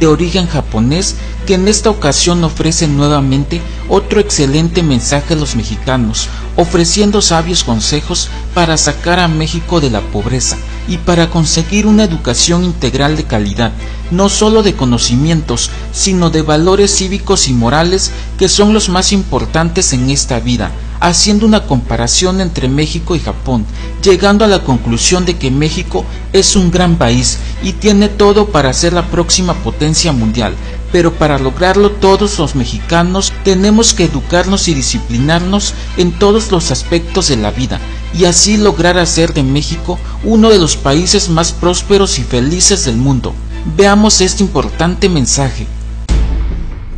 de origen japonés que en esta ocasión ofrece nuevamente otro excelente mensaje a los mexicanos, ofreciendo sabios consejos para sacar a México de la pobreza y para conseguir una educación integral de calidad, no solo de conocimientos, sino de valores cívicos y morales que son los más importantes en esta vida, haciendo una comparación entre México y Japón, llegando a la conclusión de que México es un gran país y tiene todo para ser la próxima potencia mundial, pero para lograrlo todos los mexicanos tenemos que educarnos y disciplinarnos en todos los aspectos de la vida y así lograr hacer de México uno de los países más prósperos y felices del mundo. Veamos este importante mensaje.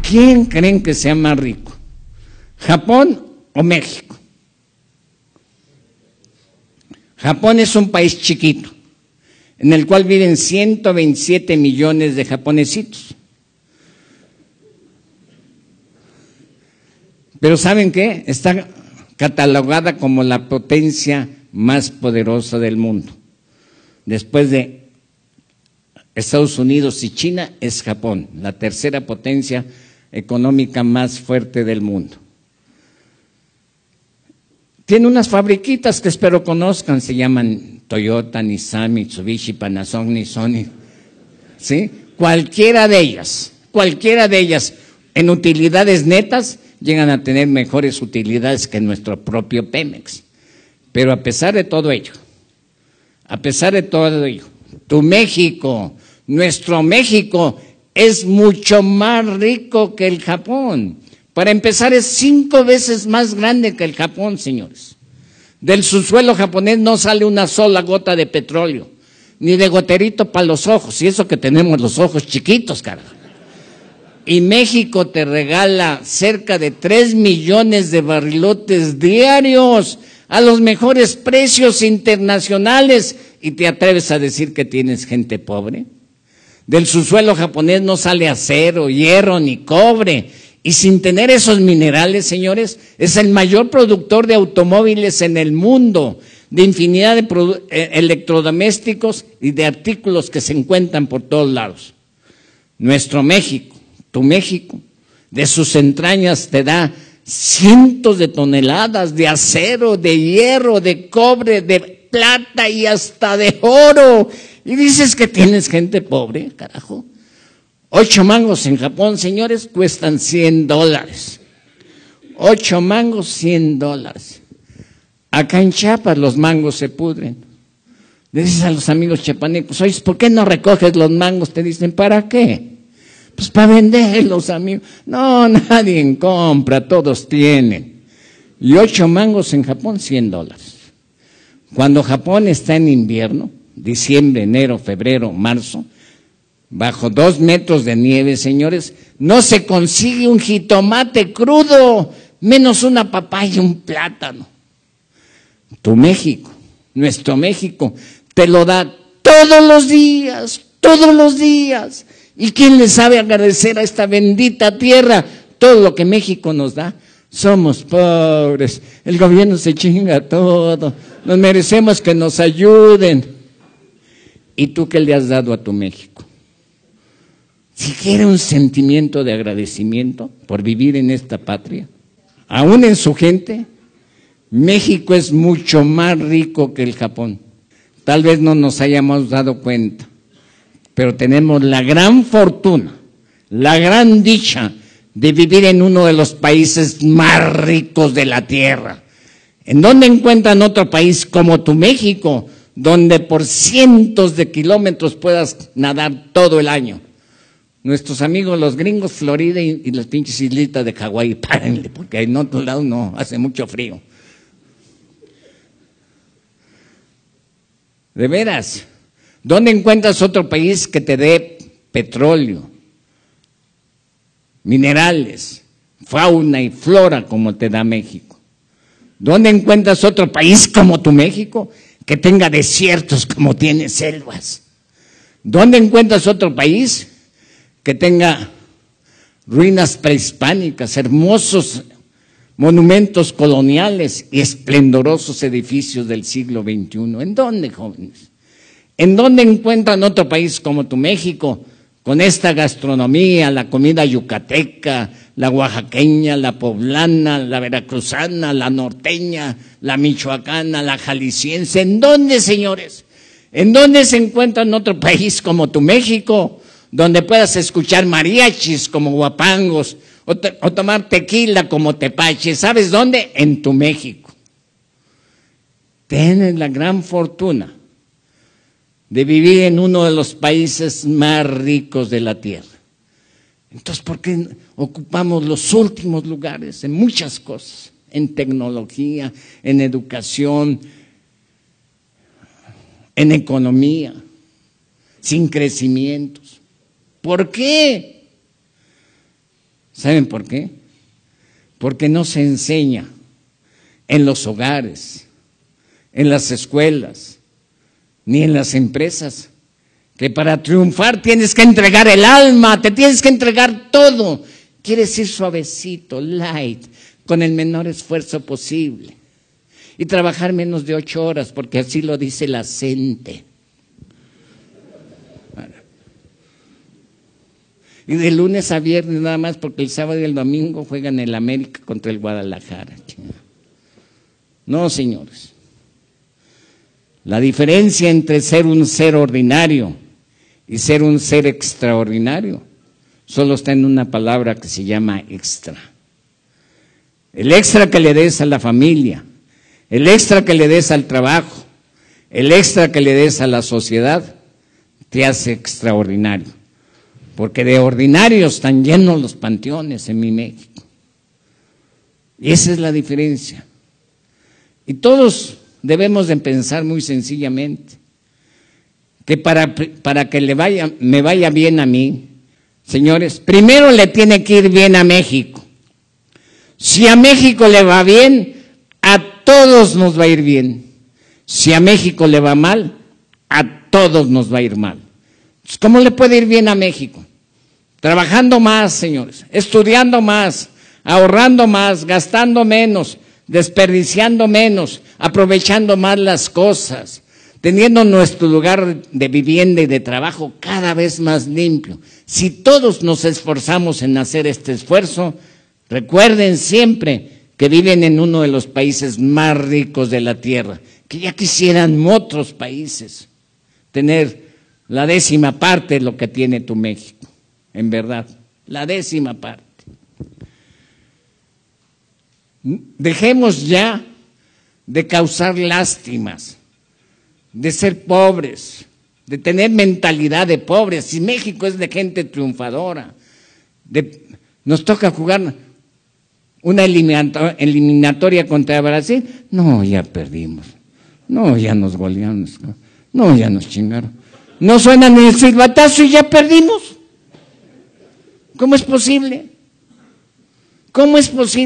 ¿Quién creen que sea más rico? ¿Japón o México? Japón es un país chiquito, en el cual viven 127 millones de japonesitos. Pero ¿saben qué? Está catalogada como la potencia más poderosa del mundo. Después de Estados Unidos y China es Japón, la tercera potencia económica más fuerte del mundo. Tiene unas fabriquitas que espero conozcan, se llaman Toyota, Nissan, Mitsubishi, Panasonic, Sony. ¿Sí? Cualquiera de ellas, cualquiera de ellas, en utilidades netas, llegan a tener mejores utilidades que nuestro propio Pemex. Pero a pesar de todo ello, a pesar de todo ello, tu México, nuestro México, es mucho más rico que el Japón. Para empezar, es cinco veces más grande que el Japón, señores. Del subsuelo japonés no sale una sola gota de petróleo, ni de goterito para los ojos, y eso que tenemos los ojos chiquitos, carajo y México te regala cerca de 3 millones de barrilotes diarios a los mejores precios internacionales y te atreves a decir que tienes gente pobre. Del subsuelo japonés no sale acero, hierro ni cobre. Y sin tener esos minerales, señores, es el mayor productor de automóviles en el mundo, de infinidad de eh, electrodomésticos y de artículos que se encuentran por todos lados. Nuestro México tu México, de sus entrañas te da cientos de toneladas de acero, de hierro, de cobre, de plata y hasta de oro. Y dices que tienes gente pobre, carajo. Ocho mangos en Japón, señores, cuestan 100 dólares. Ocho mangos, 100 dólares. Acá en Chiapas los mangos se pudren. Le dices a los amigos chapanecos, oye, ¿por qué no recoges los mangos? Te dicen, ¿para qué? Pues para venderlos, amigos. No, nadie compra, todos tienen. Y ocho mangos en Japón, 100 dólares. Cuando Japón está en invierno, diciembre, enero, febrero, marzo, bajo dos metros de nieve, señores, no se consigue un jitomate crudo, menos una papaya y un plátano. Tu México, nuestro México, te lo da todos los días, todos los días. ¿Y quién le sabe agradecer a esta bendita tierra todo lo que México nos da? Somos pobres, el gobierno se chinga todo, nos merecemos que nos ayuden. ¿Y tú qué le has dado a tu México? Si quiere un sentimiento de agradecimiento por vivir en esta patria, aún en su gente, México es mucho más rico que el Japón. Tal vez no nos hayamos dado cuenta pero tenemos la gran fortuna, la gran dicha de vivir en uno de los países más ricos de la tierra. ¿En dónde encuentran otro país como tu México, donde por cientos de kilómetros puedas nadar todo el año? Nuestros amigos los gringos, Florida y, las pinches islitas de Hawái, párenle, porque en otro lado no, hace mucho frío. De veras, ¿Dónde encuentras otro país que te dé petróleo, minerales, fauna y flora como te da México? ¿Dónde encuentras otro país como tu México que tenga desiertos como tiene selvas? ¿Dónde encuentras otro país que tenga ruinas prehispánicas, hermosos monumentos coloniales y esplendorosos edificios del siglo XXI? ¿En dónde, jóvenes? ¿En dónde encuentran otro país como tu México, con esta gastronomía, la comida yucateca, la oaxaqueña, la poblana, la veracruzana, la norteña, la michoacana, la jalisciense. ¿En dónde, señores? ¿En dónde se encuentra en otro país como tu México, donde puedas escuchar mariachis como guapangos o, tomar tequila como tepache? ¿Sabes dónde? En tu México. Tienes la gran fortuna de vivir en uno de los países más ricos de la tierra. Entonces, ¿por qué ocupamos los últimos lugares en muchas cosas? En tecnología, en educación, en economía, sin crecimientos. ¿Por qué? ¿Saben por qué? Porque no se enseña en los hogares, en las escuelas, ni en las empresas. Que para triunfar tienes que entregar el alma, te tienes que entregar todo. Quieres ir suavecito, light, con el menor esfuerzo posible. Y trabajar menos de ocho horas, porque así lo dice la gente. Y de lunes a viernes nada más, porque el sábado y el domingo juegan el América contra el Guadalajara. No, señores. La diferencia entre ser un ser ordinario y ser un ser extraordinario solo está en una palabra que se llama extra. El extra que le des a la familia, el extra que le des al trabajo, el extra que le des a la sociedad, te hace extraordinario. Porque de ordinarios están llenos los panteones en mi México. Y esa es la diferencia. Y todos debemos de pensar muy sencillamente que para, para que le vaya, me vaya bien a mí, señores, primero le tiene que ir bien a México. Si a México le va bien, a todos nos va a ir bien. Si a México le va mal, a todos nos va a ir mal. ¿Cómo le puede ir bien a México? Trabajando más, señores, estudiando más, ahorrando más, gastando menos, desperdiciando menos, aprovechando más las cosas, teniendo nuestro lugar de vivienda y de trabajo cada vez más limpio. Si todos nos esforzamos en hacer este esfuerzo, recuerden siempre que viven en uno de los países más ricos de la tierra, que ya quisieran otros países tener la décima parte de lo que tiene tu México, en verdad, la décima parte. Dejemos ya de causar lástimas, de ser pobres, de tener mentalidad de pobres. Si México es de gente triunfadora, nos toca jugar una eliminatoria contra Brasil, no, ya perdimos. No, ya nos goleamos. No, ya nos chingaron. No suena ni el silbatazo y ya perdimos. ¿Cómo es posible? ¿Cómo es posible?